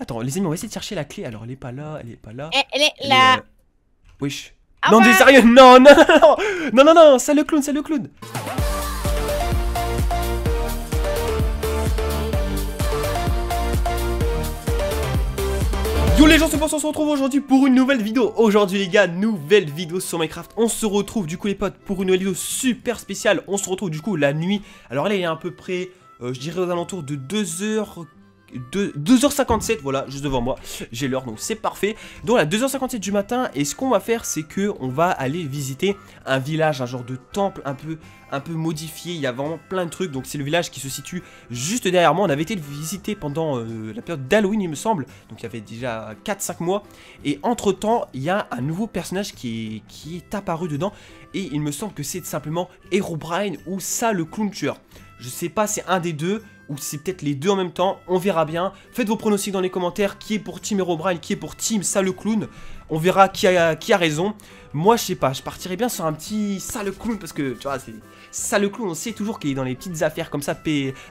Attends, les amis, on va essayer de chercher la clé. Alors, elle est pas là, elle est pas là. Eh, Elle est là. euh, Wesh. Ah non, ouais. t'es sérieux Non, non, non, non Non, non, non C'est le clown, c'est le clown Yo les gens, c'est bon, on se retrouve aujourd'hui pour une nouvelle vidéo. Aujourd'hui les gars, nouvelle vidéo sur Minecraft. On se retrouve du coup les potes pour une nouvelle vidéo super spéciale. On se retrouve du coup la nuit. Alors là il est à peu près, euh, je dirais aux alentours de 2h... 2h57, voilà, juste devant moi, j'ai l'heure donc c'est parfait. Donc à 2h57 du matin, et ce qu'on va faire, c'est que on va aller visiter un village, un genre de temple un peu, un peu modifié. Il y a vraiment plein de trucs. Donc c'est le village qui se situe juste derrière moi. On avait été le visiter pendant euh, la période d'Halloween, il me semble. Donc il y avait déjà 4-5 mois. Et entre temps, il y a un nouveau personnage qui est, qui est apparu dedans. Et il me semble que c'est simplement Herobrine ou ça le clown tueur. Je sais pas, c'est un des deux ou c'est peut-être les deux en même temps, on verra bien. Faites vos pronostics dans les commentaires, qui est pour Team Herobrine, qui est pour Team ça le clown. On verra qui a, raison. Moi, je sais pas, je partirais bien sur un petit ça le clown parce que tu vois, c'est ça le clown, on sait toujours qu'il est dans les petites affaires comme ça,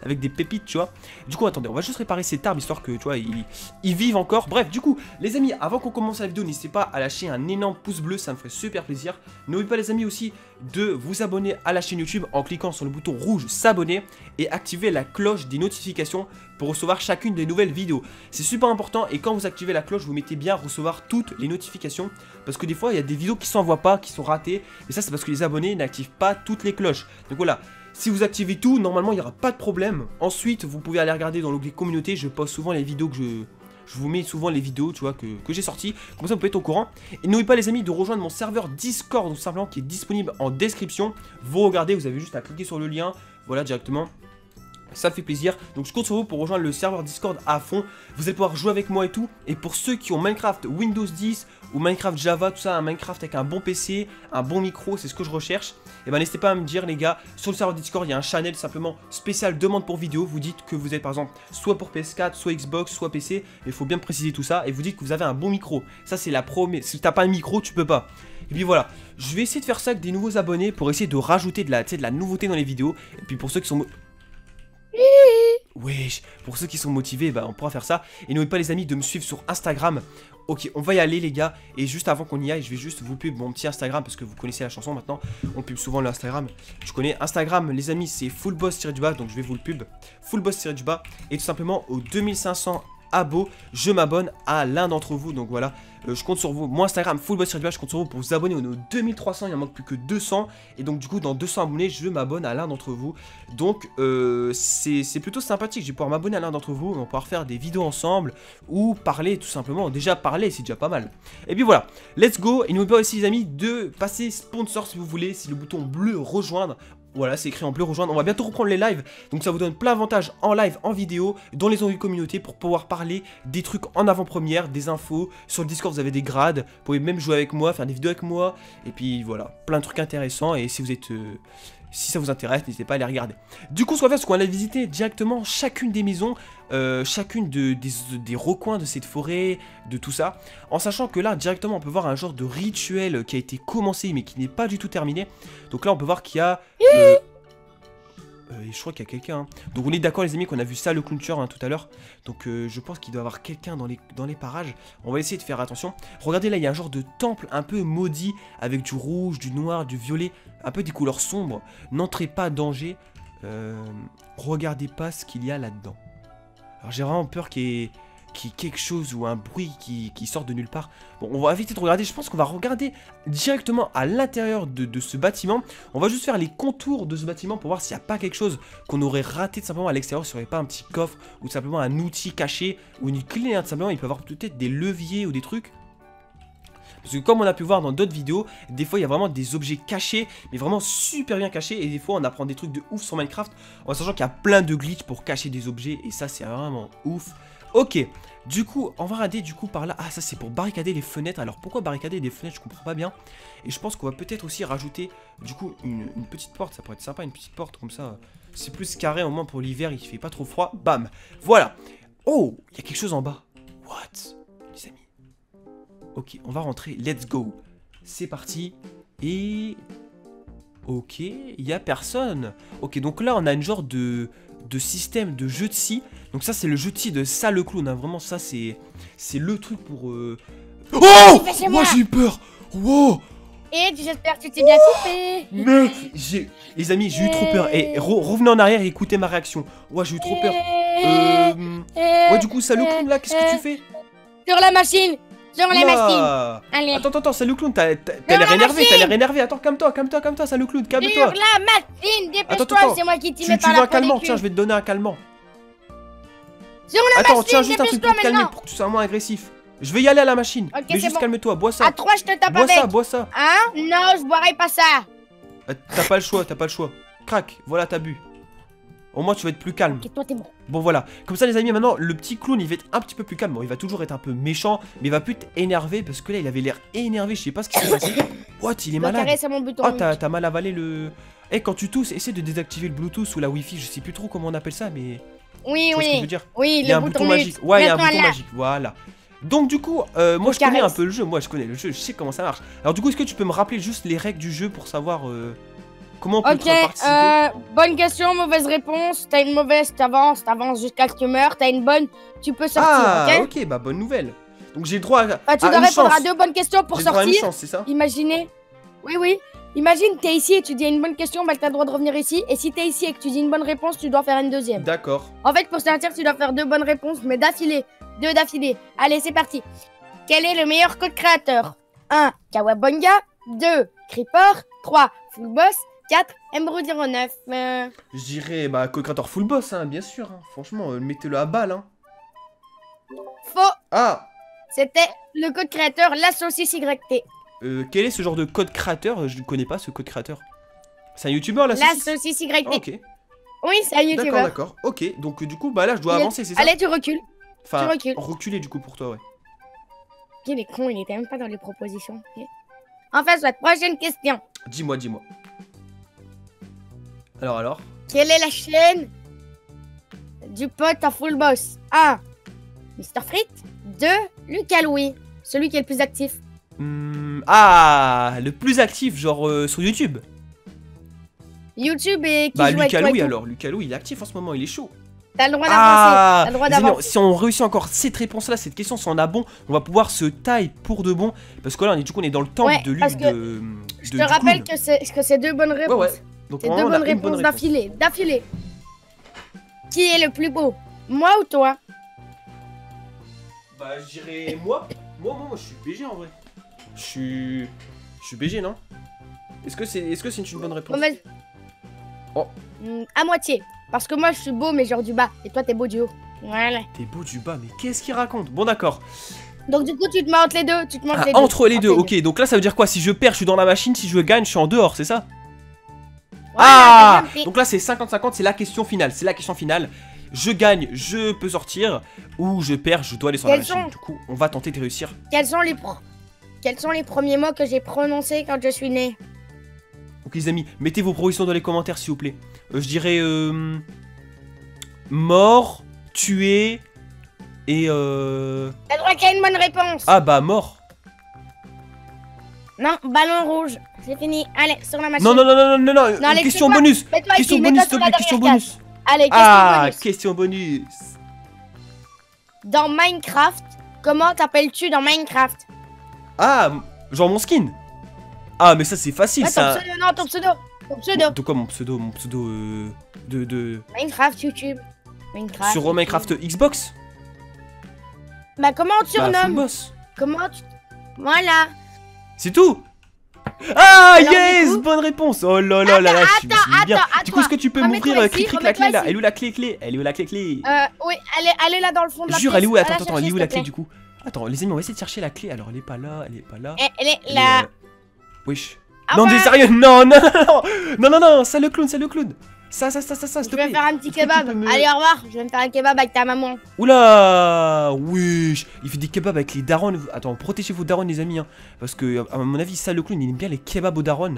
avec des pépites, tu vois. Du coup, attendez, on va juste réparer cette arme histoire que tu vois, il vive encore. Bref, du coup, les amis, avant qu'on commence la vidéo, n'hésitez pas à lâcher un énorme pouce bleu, ça me ferait super plaisir. N'oubliez pas, les amis, aussi de vous abonner à la chaîne YouTube en cliquant sur le bouton rouge s'abonner et activer la cloche des notifications pour recevoir chacune des nouvelles vidéos. C'est super important et quand vous activez la cloche, vous mettez bien recevoir toutes les notifications parce que des fois, il y a des vidéos qui s'envoient pas, qui sont ratées et ça, c'est parce que les abonnés n'activent pas toutes les cloches. Donc voilà. Si vous activez tout, normalement il n'y aura pas de problème. Ensuite, vous pouvez aller regarder dans l'onglet communauté. Je poste souvent les vidéos que je, je vous mets souvent les vidéos, tu vois, que, j'ai sorties. Comme ça, vous pouvez être au courant. Et n'oubliez pas, les amis, de rejoindre mon serveur Discord, simplement, qui est disponible en description. Vous regardez, vous avez juste à cliquer sur le lien. Voilà, directement. Ça fait plaisir. Donc je compte sur vous pour rejoindre le serveur Discord à fond. Vous allez pouvoir jouer avec moi et tout. Et pour ceux qui ont Minecraft Windows 10 ou Minecraft Java, tout ça, un Minecraft avec un bon PC, un bon micro, c'est ce que je recherche. Et ben n'hésitez pas à me dire les gars, sur le serveur Discord, il y a un channel simplement spécial demande pour vidéo. Vous dites que vous êtes par exemple soit pour PS4, soit Xbox, soit PC. Il faut bien préciser tout ça. Et vous dites que vous avez un bon micro. Ça c'est la première. Si t'as pas un micro, tu peux pas. Et puis voilà, je vais essayer de faire ça avec des nouveaux abonnés pour essayer de rajouter de la, de la nouveauté dans les vidéos. Et puis pour ceux qui sont... Wesh, pour ceux qui sont motivés, bah, on pourra faire ça. Et n'oubliez pas les amis de me suivre sur Instagram. Ok, on va y aller les gars. Et juste avant qu'on y aille, je vais juste vous pub mon petit Instagram parce que vous connaissez la chanson maintenant. On pub souvent le Instagram. Je connais Instagram, les amis, c'est fullboss-du-bas, donc je vais vous le pub. Fullboss-du-bas. Et tout simplement, aux 2500 abos, je m'abonne à l'un d'entre vous. Donc voilà, euh, je compte sur vous. Mon Instagram, fullboss-du-bas, je compte sur vous pour vous abonner. On est aux 2300, il en manque plus que 200. Et donc du coup, dans 200 abonnés, je m'abonne à l'un d'entre vous. Donc euh, c'est plutôt sympathique. Je vais pouvoir m'abonner à l'un d'entre vous. On va pouvoir faire des vidéos ensemble ou parler tout simplement. Déjà parler, c'est déjà pas mal. Et puis voilà, let's go. Et n'oubliez pas aussi les amis de passer sponsor si vous voulez. C'est le bouton bleu rejoindre. Voilà, c'est écrit en bleu rejoindre. On va bientôt reprendre les lives. Donc ça vous donne plein d'avantages en live, en vidéo, dans les onglets communauté pour pouvoir parler des trucs en avant-première, des infos. Sur le Discord, vous avez des grades. Vous pouvez même jouer avec moi, faire des vidéos avec moi. Et puis voilà, plein de trucs intéressants. Et si vous êtes... euh, si ça vous intéresse, n'hésitez pas à les regarder. Du coup, ce qu'on va faire, c'est qu'on va visiter directement chacune des maisons, euh, chacune de- des, recoins de cette forêt, de tout ça. En sachant que là, directement, on peut voir un genre de rituel qui a été commencé, mais qui n'est pas du tout terminé. Donc là, on peut voir qu'il y a... euh, euh, je crois qu'il y a quelqu'un. hein. Donc on est d'accord les amis qu'on a vu ça le clown hein, tout à l'heure. Donc euh, je pense qu'il doit y avoir quelqu'un dans les, dans les parages. On va essayer de faire attention. Regardez là, il y a un genre de temple un peu maudit avec du rouge, du noir, du violet, un peu des couleurs sombres. N'entrez pas danger. Euh, regardez pas ce qu'il y a là-dedans. Alors j'ai vraiment peur qu'il y ait quelque chose ou un bruit qui, qui de nulle part. Bon, on va éviter de regarder. Je pense qu'on va regarder directement à l'intérieur de, ce bâtiment. On va juste faire les contours de ce bâtiment pour voir s'il n'y a pas quelque chose qu'on aurait raté tout simplement à l'extérieur. S'il n'y aurait pas un petit coffre ou simplement un outil caché ou une clé. hein, simplement, il peut y avoir peut-être des leviers ou des trucs. Parce que comme on a pu voir dans d'autres vidéos, des fois il y a vraiment des objets cachés, mais vraiment super bien cachés, et des fois on apprend des trucs de ouf sur Minecraft, en sachant qu'il y a plein de glitches pour cacher des objets, et ça c'est vraiment ouf. Ok, du coup, on va regarder du coup par là. Ah, ça c'est pour barricader les fenêtres. Alors pourquoi barricader les fenêtres? Je comprends pas bien. Et je pense qu'on va peut-être aussi rajouter du coup une, petite porte. Ça pourrait être sympa, une petite porte comme ça. C'est plus carré au moins pour l'hiver, il fait pas trop froid. Bam Voilà Oh Il y a quelque chose en bas. What? Ok, on va rentrer. Let's go. C'est parti. Et... Ok, il y a personne. Ok, donc là on a une genre de de système de jeu de scie. Donc ça, c'est le jeu de scie de ça le clown. hein. Vraiment, ça, c'est c'est le truc pour... euh, Oh chez Moi, j'ai eu peur Wow Et j'espère que tu t'es bien coupé. Mec, j'ai... Les amis, j'ai eu trop peur. Et re- revenez en arrière et écoutez ma réaction. Ouais, j'ai eu trop peur. Euh, Ouais, du coup, ça le clown, là, qu'est-ce que tu fais? Sur la machine. Sur la machine. Allez. Attends, attends, le clown, t'as l'air la énervé, t'as l'air énervé. Attends, calme-toi, calme-toi, calme-toi, le clown, Sur calme-toi. la machine. Attends, Dépêche-toi, c'est moi qui t'y Tu, mets tu par veux la un calmant. Tiens, je vais te donner un calmant. Sur la Attends, machine, tiens, juste un truc pour te calmer, pour que tu sois moins agressif. Je vais y aller à la machine. Ok, Mais juste calme-toi, bois ça. À 3, je te tape Bois avec. ça, bois ça. Hein? Non, je boirai pas ça. Euh, T'as pas le choix, t'as pas le choix. Crac, voilà, t'as bu. Au moins, tu vas être plus calme. Ok, toi, t'es bon. Bon, voilà. Comme ça, les amis, maintenant, le petit clown, il va être un petit peu plus calme. Bon, il va toujours être un peu méchant, mais il va plus être énervé parce que là, il avait l'air énervé. Je sais pas ce qui s'est passé. What, il est malade. caresser mon bouton. Ah, t'as mal avalé le. Eh, quand tu tousses, essaie de désactiver le Bluetooth ou la Wi-Fi. Je sais plus trop comment on appelle ça, mais. Oui, vois ce que je veux oui. dire Oui, Il y a un bouton magique. Ouais, il y a un bouton là. magique. Voilà. Donc, du coup, euh, moi, je connais un peu le jeu. Moi, je connais le jeu. Je sais comment ça marche. Alors, du coup, est-ce que tu peux me rappeler juste les règles du jeu pour savoir euh, comment on peut Ok, tra- participer? euh, bonne question, mauvaise réponse. T'as une mauvaise, t'avances, t'avances jusqu'à ce que tu meurs. T'as une bonne, tu peux sortir, Ah, ok? ok, bah, bonne nouvelle. Donc, j'ai le droit à, Ah, Tu à dois une répondre chance. à deux bonnes questions pour le droit à une sortir. chance, c'est ça? Imaginez. Oui, oui. Imagine, t'es ici et tu dis une bonne question, bah t'as le droit de revenir ici. Et si t'es ici et que tu dis une bonne réponse, tu dois faire une deuxième. D'accord. En fait, pour sortir, tu dois faire deux bonnes réponses, mais d'affilée. Deux d'affilée. Allez, c'est parti. Quel est le meilleur code créateur? 1. Kawabonga. 2. Creeper. 3. Full Boss. 4. Embro09. Euh, Je dirais, bah, co-créateur full boss, hein, bien sûr. hein. Franchement, euh, mettez-le à balle, hein. faux. Ah C'était le code créateur La Saucisse YT. euh, Quel est ce genre de code créateur? Je ne connais pas ce code créateur. C'est un youtubeur, là La Saucisse? YT. Ah, Ok. Oui, c'est un D'accord, youtubeur. d'accord. Ok, donc euh, du coup, bah là, je dois Il est- avancer, c'est ça? Allez, tu recules. Enfin, tu recules. reculer du coup pour toi, ouais. Il est con, il était même pas dans les propositions. Enfin, soit, prochaine question. Dis-moi, dis-moi. Alors, alors Quelle est la chaîne du pote à full boss? 1. Mr. Frit 2. Lucas Louis, celui qui est le plus actif. Hmm, Ah, le plus actif, genre euh, sur YouTube. YouTube et qui Bah, joue avec Lucas toi et Louis alors. Lucas Louis, il est actif en ce moment, il est chaud. T'as le droit d'avancer. Ah T'as le droit. Si on réussit encore cette réponse-là, cette question, si on a bon, on va pouvoir se taille pour de bon. Parce que là, on est, du coup, on est dans le temple Ouais, de l'une de. Je te rappelle que c'est deux bonnes réponses. ouais. Donc, C'est deux bonnes réponses réponse. d'affilée. D'affilée. Qui est le plus beau? Moi ou toi? Bah, je dirais moi. Moi, moi, moi, je suis BG en vrai. Je suis. Je suis BG, non? Est-ce que c'est est -ce c'est une bonne réponse? Mauvaise. Oh. Hmm, À moitié. Parce que moi je suis beau mais genre du bas. Et toi t'es beau du haut. Voilà. T'es beau du bas, mais qu'est-ce qu'il raconte? Bon, d'accord. Donc du coup tu te mets entre les deux. Tu te mets entre Ah, les deux. entre les deux, ok. Donc là, ça veut dire quoi? Si je perds, je suis dans la machine. Si je gagne, je suis en dehors, c'est ça? Ah. Donc là, c'est 50-50, c'est la question finale. C'est la question finale. Je gagne, je peux sortir. Ou je perds, je dois aller sur la Quels machine. sont Du coup, on va tenter de réussir. Quels sont les pro- Quels sont les premiers mots que j'ai prononcés quand je suis né? Donc les amis, mettez vos propositions dans les commentaires s'il vous plaît. Euh, je dirais euh, mort, tué et euh... T'as le droit qu'il y a une bonne réponse? ah bah mort. Non, ballon rouge. C'est fini. Allez, sur la machine. Non non non non non non, non, Alex, question bonus. Question ici, bonus s'il question bonus. Allez, question Ah, bonus. question bonus. Dans Minecraft, comment t'appelles-tu dans Minecraft? Ah, genre mon skin. Ah mais ça c'est facile Ouais, ton ça. pseudo, non, ton pseudo. Ton pseudo. De quoi mon pseudo? Mon pseudo euh, de de Minecraft, YouTube. Minecraft. sur YouTube. Minecraft Xbox? Bah, comment on te Bah, surnomme? Boss. Comment tu. Voilà. C'est tout Ah Alors, yes Bonne réponse Oh là là là là, je suis bien. attends, Du coup, est-ce que tu peux m'ouvrir euh, clic la clé là. Elle est où la clé clé? Elle est où la clé clé? Euh, oui, elle est, elle est là dans le fond de la Jure, elle est où? Attends, attends, elle est où la clé du coup? Attends, les amis, on va essayer de chercher la clé. Alors, elle est pas là, elle est pas là. Eh, Elle est là. euh, Wesh. Ah non, mais sérieux, non, non, non, non, non, non, ça le clown, ça le clown. Ça, ça, ça, ça, ça, s'il Je te vais plaît. faire un petit tu kebab. me- Allez, au revoir. Je vais me faire un kebab avec ta maman. Oula Wesh Il fait des kebabs avec les darons. Attends, protégez vos darons, les amis. hein, parce que, à mon avis, ça le clown, il aime bien les kebabs aux darons.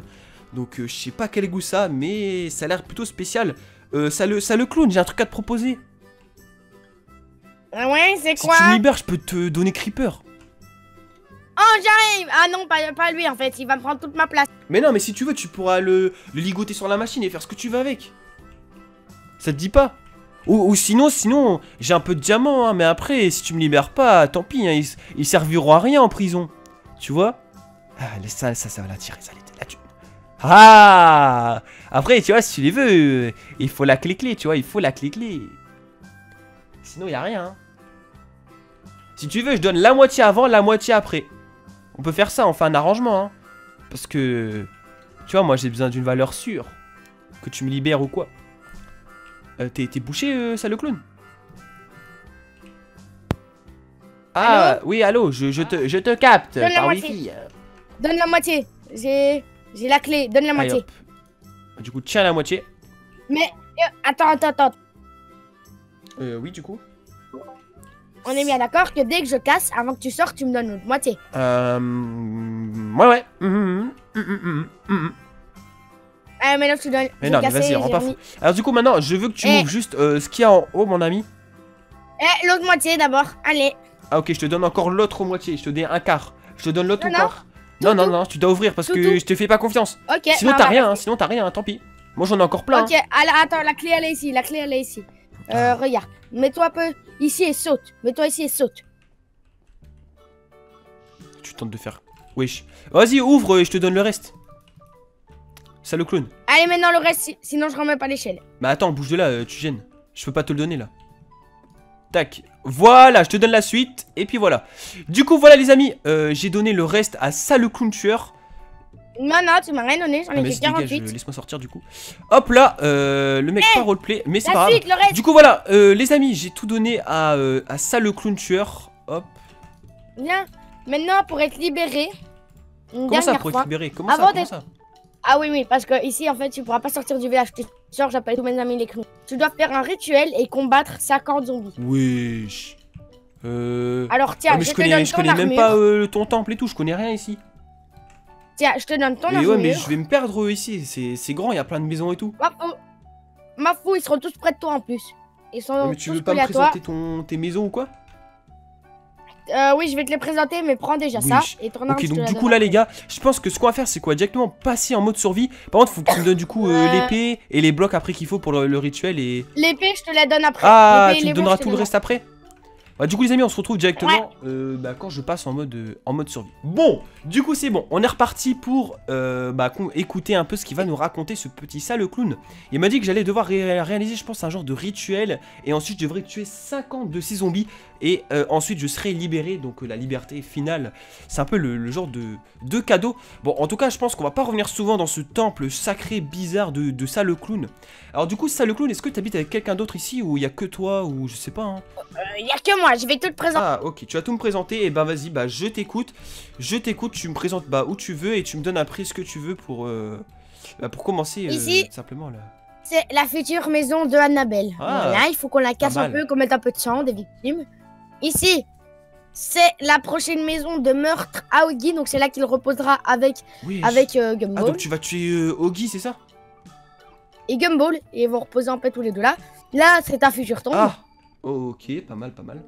Donc, euh, je sais pas quel goût ça, mais ça a l'air plutôt spécial. Euh, ça, le, ça le clown, j'ai un truc à te proposer. Ah Ouais, c'est Si quoi tu me libères, je peux te donner Creeper. Oh, j'arrive. Ah non, pas, pas lui en fait. Il va me prendre toute ma place. Mais non, mais si tu veux, tu pourras le, le ligoter sur la machine et faire ce que tu veux avec. Ça te dit pas Ou, sinon, sinon, j'ai un peu de diamants, hein, mais après, si tu me libères pas, tant pis, hein, ils, serviront à rien en prison. Tu vois Ah, ça, ça, ça va l'attirer, ça, la thune. Ah Après, tu vois, si tu les veux, euh, il faut la clé-clé, tu vois, il faut la clé-clé. Sinon, il a rien. hein. Si tu veux, je donne la moitié avant, la moitié après. On peut faire ça, on fait un arrangement, hein. Parce que, tu vois, moi, j'ai besoin d'une valeur sûre. Que tu me libères ou quoi. Euh, T'es bouché, euh, ça le clown? Ah, oui, allô, je, je te, je te capte Donne la par moitié. wifi. Donne la moitié. J'ai j'ai la clé. Donne la moitié. Du coup, tiens la moitié. Mais euh, attends, attends, attends. Euh, oui, du coup. On est bien d'accord que dès que je casse, avant que tu sortes, tu me donnes l'autre moitié. Euh... Ouais, ouais. Mhm, mhm, mhm, mhm, mhm. Ah, mais non. Mais j'ai non, mais cassé, vas-y, rends pas fou. Alors, du coup, maintenant, je veux que tu Eh. m'ouvres juste euh, ce qu'il y a en haut, mon ami. Eh, l'autre moitié d'abord. Allez. Ah, ok, je te donne encore l'autre moitié. Je te donne un quart. Je te donne l'autre Non, quart. Non, non, non, tu dois ouvrir parce que je te fais pas confiance. Ok. Sinon, bah, t'as va rien, sinon, t'as rien, hein, tant pis. Moi, j'en ai encore plein. Ok, alors, attends, la clé elle est ici, la clé elle est ici. Euh, regarde, mets-toi un peu ici et saute. Mets-toi ici et saute. Tu tentes de faire. Wesh. Vas-y, ouvre et je te donne le reste. Ça, le clown. Allez, maintenant le reste, si- sinon je remets pas l'échelle. Mais attends, bouge de là, euh, tu gênes. Je peux pas te le donner là. Tac. Voilà, je te donne la suite. Et puis voilà. Du coup, voilà les amis. euh, J'ai donné le reste à ça le clown tueur. Non, non, tu m'as rien donné, j'en Ah, ai fait se dégage, 48. euh, laisse-moi sortir du coup. Hop là, euh, le mec pas roleplay, mais c'est pas grave. suite, le reste. Du coup voilà, euh, les amis, j'ai tout donné à, euh, à ça le clown tueur. Hop. Viens, maintenant pour être libéré, une Comment ça pour être libéré? Comment ça Comment ça? Ah oui, oui, parce que ici en fait tu pourras pas sortir du village. Tu sors, j'appelle tous mes amis les clowns. Tu dois faire un rituel et combattre 50 zombies. Wesh. Euh. Alors tiens, ah, mais je, je te connais, donne je ton connais même pas euh, ton temple et tout, je connais rien ici. Tiens, je te donne ton mais armure. ouais, mais je vais me perdre euh, ici, c'est grand, il y a plein de maisons et tout. Ma fou, ma fou, ils seront tous près de toi en plus. Ils sont mais tu tous veux pas me présenter ton, tes maisons ou quoi? Euh, oui, je vais te les présenter, mais prends déjà Oui, ça. Et ton arme, Ok, donc du coup là les gars, je pense que ce qu'on va faire c'est quoi Directement passer en mode survie. Par contre, faut que tu me donnes du coup euh, l'épée et les blocs après qu'il faut pour le, le rituel et... L'épée, je te la donne après. Ah, tu me donneras tout le reste après bah, du coup les amis on se retrouve directement euh, bah, quand je passe en mode, euh, en mode survie. Bon, du coup c'est bon, on est reparti pour euh, bah, écouter un peu ce qu'il va nous raconter ce petit sale clown. Il m'a dit que j'allais devoir ré- réaliser je pense un genre de rituel et ensuite je devrais tuer 50 de ces zombies et euh, ensuite je serai libéré, donc euh, la liberté finale. C'est un peu le, le genre de, de cadeau. Bon en tout cas je pense qu'on va pas revenir souvent dans ce temple sacré bizarre de, de sale clown. Alors du coup sale clown, est-ce que tu habites avec quelqu'un d'autre ici ou il y a que toi ou je sais pas hein? Il y a que moi, je vais tout te présenter. ah ok, tu vas tout me présenter, et bah vas-y, bah je t'écoute, je t'écoute, tu me présentes bah où tu veux et tu me donnes après ce que tu veux pour, euh, bah, pour commencer euh, Ici. simplement là. C'est la future maison de Annabelle. Ah, voilà, il faut qu'on la casse un peu, qu'on mette un peu de sang, des victimes. Ici, c'est la prochaine maison de meurtre à Oggy, donc c'est là qu'il reposera avec, Oui. avec euh, Ah Gumball. donc tu vas tuer euh, Oggy, c'est ça? Et Gumball, et ils vont reposer en paix tous les deux là. Là, c'est ta future tombe. Ah Ok, pas mal, pas mal.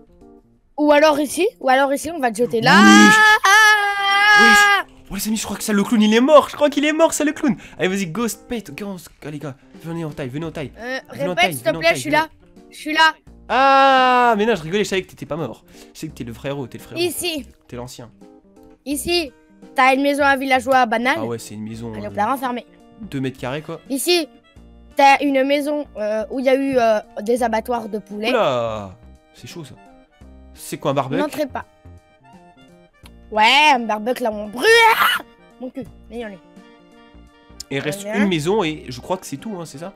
Ou alors ici, ou alors ici, on va te jeter là. Oui. Ah Oh les amis, je crois que ça le clown il est mort, je crois qu'il est mort ça le clown. Allez vas-y, ghost ghost, allez gars, venez en taille, venez en taille. Euh, Venez répète, s'il te plaît, je suis là. Je suis là. Ah mais non, je rigolais, je savais que t'étais pas mort. Je sais que t'es le frérot, t'es le frérot, Ici, t'es l'ancien. ici, t'as une maison à villageois banale. Ah ouais, c'est une maison Elle est au euh, plat fermé. 2 mètres carrés quoi. Ici, t'as une maison euh, où il y a eu euh, des abattoirs de poulets. Oula C'est chaud ça. C'est quoi un barbecue? N'entrez pas. Ouais, un barbecue là où on brûle. Ah Mon cul, ayons-les. Et il reste Voilà. une maison et je crois que c'est tout, hein, c'est ça?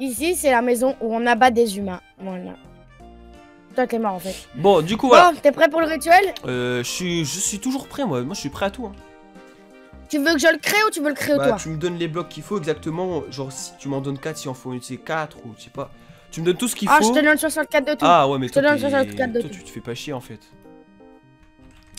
Ici, c'est la maison où on abat des humains. Voilà. Toi, t'es mort en fait. Bon, du coup, voilà. Bon, t'es prêt pour le rituel? Euh, je, suis, je suis toujours prêt, moi. Moi, je suis prêt à tout. hein. Tu veux que je le crée ou tu veux le créer Bah, toi? tu me donnes les blocs qu'il faut exactement. Genre, si tu m'en donnes 4, si en faut une, c'est 4 ou je sais pas. Tu me donnes tout ce qu'il Ah, faut. je te donne 64 de tout. Ah, ouais, mais toi, donne t'es- 64 de toi, tout. tu te fais pas chier en fait.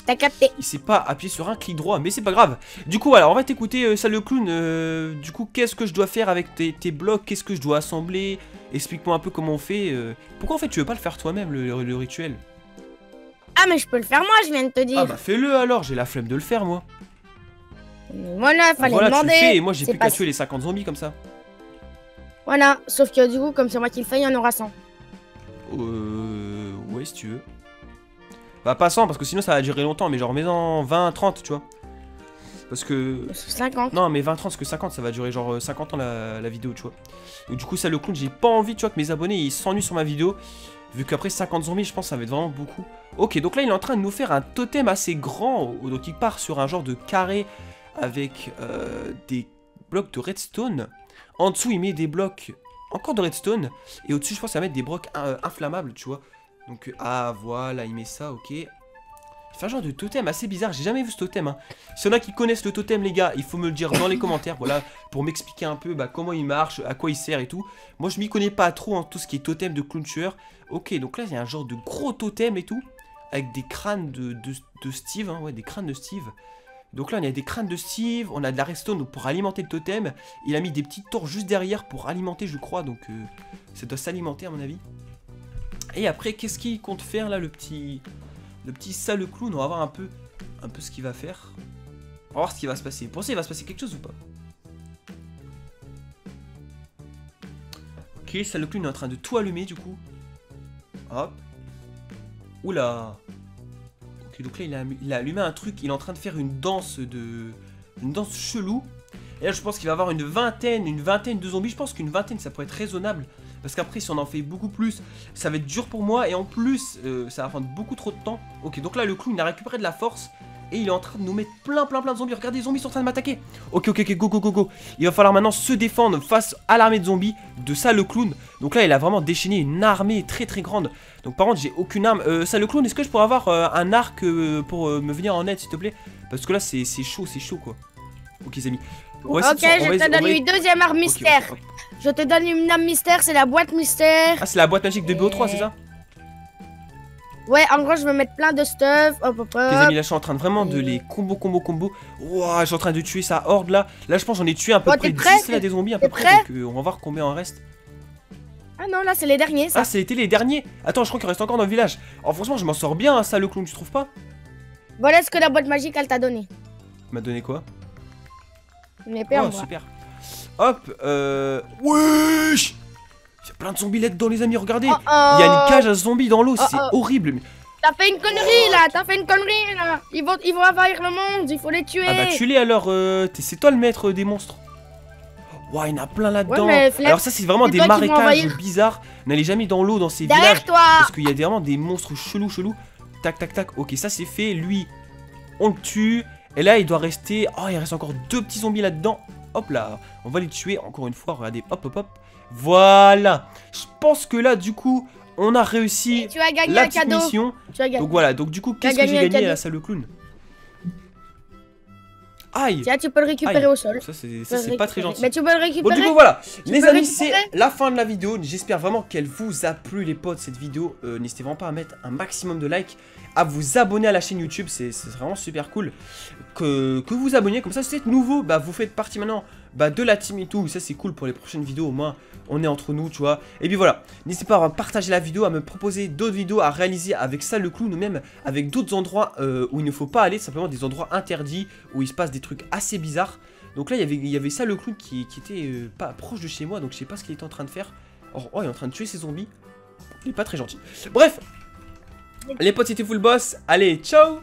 T'as capté. Il sait pas appuyer sur un clic droit, mais c'est pas grave. Du coup, alors, on va t'écouter, euh, ça le clown. euh, du coup, qu'est-ce que je dois faire avec tes, tes blocs? Qu'est-ce que je dois assembler? Explique-moi un peu comment on fait. euh. Pourquoi en fait tu veux pas le faire toi-même, le, le- le rituel? Ah, mais je peux le faire moi, je viens de te dire. Ah, bah fais-le alors, j'ai la flemme de le faire moi. Voilà, fallait voilà, tu demander. le fais et moi j'ai plus qu'à tuer les 50 zombies comme ça. Voilà, sauf que du coup, comme c'est moi qui le fais, il y en aura 100. Euh... Ouais, si tu veux. Bah pas 100 parce que sinon ça va durer longtemps, mais genre mets-en 20, 30, tu vois. Parce que... 50. Non mais 20, 30, parce que 50 ça va durer genre 50 ans la, la vidéo, tu vois. Donc du coup ça le clown, j'ai pas envie, tu vois, que mes abonnés ils s'ennuient sur ma vidéo. Vu qu'après 50 zombies, je pense que ça va être vraiment beaucoup. Ok, donc là il est en train de nous faire un totem assez grand. Donc il part sur un genre de carré avec euh, des blocs de redstone. En dessous il met des blocs encore de redstone. Et au-dessus je pense qu'il va mettre des blocs euh, inflammables, tu vois. Donc, euh, ah, voilà, il met ça, ok. Il fait un genre de totem assez bizarre, j'ai jamais vu ce totem. Hein. S'il y en a qui connaissent le totem, les gars, il faut me le dire dans les commentaires, voilà, pour m'expliquer un peu bah, comment il marche, à quoi il sert et tout. Moi, je m'y connais pas trop en tout ce qui est totem de clown tueur. Ok, donc là, il y a un genre de gros totem et tout, avec des crânes de, de, Steve, hein, ouais, des crânes de Steve. Donc là, on a des crânes de Steve, on a de la redstone pour alimenter le totem. Il a mis des petites torches juste derrière pour alimenter, je crois, donc euh, ça doit s'alimenter à mon avis. Et après, qu'est-ce qu'il compte faire là, le petit, le petit sale clown On va voir un peu, un peu ce qu'il va faire. On va voir ce qui va se passer. Pour ça, il va se passer quelque chose ou pas? Ok, sale clown est en train de tout allumer du coup. Hop. Oula. Ok, donc là, il a, il a allumé un truc. Il est en train de faire une danse de... Une danse chelou. Et là, je pense qu'il va avoir une vingtaine, une vingtaine de zombies. Je pense qu'une vingtaine, ça pourrait être raisonnable. Parce qu'après, si on en fait beaucoup plus, ça va être dur pour moi. Et en plus, euh, ça va prendre beaucoup trop de temps. Ok, donc là, le clown, il a récupéré de la force. Et il est en train de nous mettre plein, plein, plein de zombies. Regardez, les zombies sont en train de m'attaquer. Ok, ok, ok, go, go, go, go. Il va falloir maintenant se défendre face à l'armée de zombies de ça, le clown. Donc là, il a vraiment déchaîné une armée très, très grande. Donc par contre, j'ai aucune arme. Euh, ça, le clown, est-ce que je pourrais avoir euh, un arc euh, pour me venir en aide, s'il te plaît? Parce que là, c'est chaud, c'est chaud, quoi. Ok, les amis. Ok, je te donne une deuxième arme mystère. Je te donne une arme mystère, c'est la boîte mystère. Ah, c'est la boîte magique de BO3, c'est ça Ouais, en gros, je vais mettre plein de stuff. Hop, hop, hop. Les amis, là, je suis en train de vraiment de les combo, combo, combo. Ouah, je suis en train de tuer sa horde là. Là, je pense j'en ai tué à peu près 10 là, des zombies à peu près. Donc, euh, on va voir combien en reste. Ah non, là, c'est les derniers, ça. Ah, c'était les derniers. Attends, je crois qu'il reste encore dans le village. Alors, franchement, je m'en sors bien, hein, ça, le clown, tu trouves pas? Voilà ce que la boîte magique, elle t'a donné. M'a donné quoi? Une épée oh, super. Hop, euh... Wesh! Il y a plein de zombies dans les amis, regardez. Oh, Il y a une cage à zombies dans l'eau, c'est horrible. T'as fait une connerie là, t'as fait une connerie là. Ils vont, ils vont envahir le monde, il faut les tuer. Ah bah tue-les alors, euh, c'est toi le maître des monstres. Ouah, il y en a plein là-dedans. Alors ça c'est vraiment des marécages bizarres. N'allez jamais dans l'eau dans ces villages toi. Parce qu'il y a vraiment des monstres chelous chelous. Tac tac tac, ok ça c'est fait, lui on le tue Et là il doit rester, oh il reste encore deux petits zombies là-dedans Hop là, on va les tuer encore une fois. Regardez, hop, hop, hop. Voilà. Je pense que là, du coup, on a réussi tu as gagné la petite mission. Donc voilà, donc du coup, qu'est-ce que j'ai gagné à la salle clown? Aïe Tiens, tu peux le récupérer au sol. Ça, c'est pas très gentil. Mais tu peux le récupérer. Bon, du coup, voilà. les amis, c'est la fin de la vidéo. J'espère vraiment qu'elle vous a plu, les potes, cette vidéo. Euh, n'hésitez vraiment pas à mettre un maximum de likes, à vous abonner à la chaîne YouTube. C'est vraiment super cool que, que vous vous abonniez. Comme ça, si vous êtes nouveau, bah, vous faites partie maintenant bah, de la team et tout. Ça, c'est cool pour les prochaines vidéos. Au moins, on est entre nous, tu vois. Et puis voilà. N'hésitez pas à partager la vidéo, à me proposer d'autres vidéos à réaliser avec ça, le clown, ou même avec d'autres endroits euh, où il ne faut pas aller. Simplement des endroits interdits, où il se passe des trucs assez bizarres. Donc là, il y avait, il y avait ça, le clown, qui, était euh, pas proche de chez moi. Donc je sais pas ce qu'il était en train de faire. Oh, oh, il est en train de tuer ses zombies. Il est pas très gentil. Bref, les potes, c'était Full Boss. Allez, ciao